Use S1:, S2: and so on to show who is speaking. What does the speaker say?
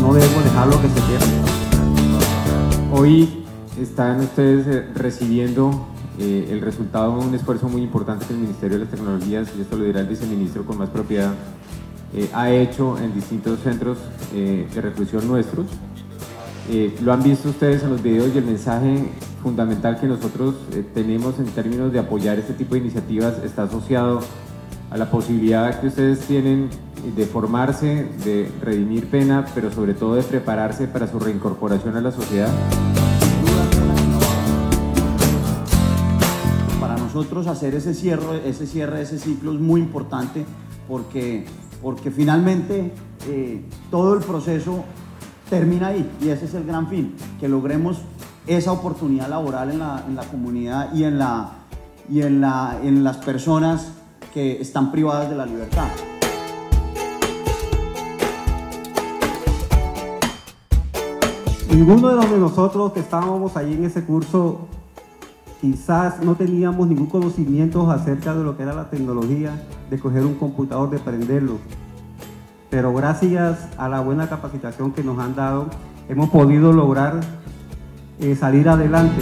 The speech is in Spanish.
S1: No debemos dejarlo que se pierda.
S2: Hoy están ustedes eh, recibiendo eh, el resultado de un esfuerzo muy importante que el Ministerio de las Tecnologías, y esto lo dirá el viceministro con más propiedad, eh, ha hecho en distintos centros de reclusión nuestros. lo han visto ustedes en los videos y el mensaje fundamental que nosotros tenemos en términos de apoyar este tipo de iniciativas está asociado a la posibilidad que ustedes tienen de formarse, de redimir pena, pero sobre todo de prepararse para su reincorporación a la sociedad.
S3: Para nosotros hacer ese cierre, ese cierre, ese ciclo es muy importante porque, porque finalmente eh, todo el proceso termina ahí y ese es el gran fin, que logremos esa oportunidad laboral en la, en la comunidad y, en, la, y en, la, en las personas que están privadas de la libertad.
S1: Ninguno de los de nosotros que estábamos allí en ese curso quizás no teníamos ningún conocimiento acerca de lo que era la tecnología, de coger un computador, de prenderlo. Pero gracias a la buena capacitación que nos han dado, hemos podido lograr eh, salir adelante.